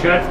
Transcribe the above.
Chef